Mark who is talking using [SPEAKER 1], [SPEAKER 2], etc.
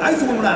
[SPEAKER 1] عايزه بالمناسبة